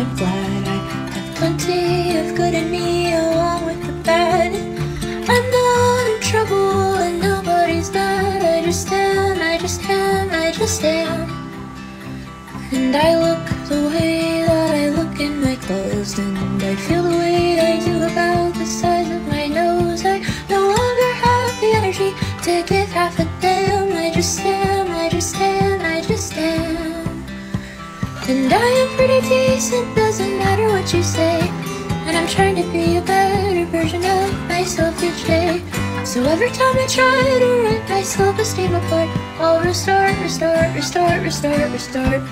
I'm glad I have plenty of good in me along with the bad. I'm not in trouble and nobody's mad. I just am, I just am, I just am. And I look the way that I look in my clothes, and I feel the way I do about the size of my nose. I no longer have the energy to give half a damn. I just am. And I am pretty decent, doesn't matter what you say. And I'm trying to be a better version of myself each day. So every time I try to rip my self-esteem apart, I'll restart, restart, restart, restart, restart.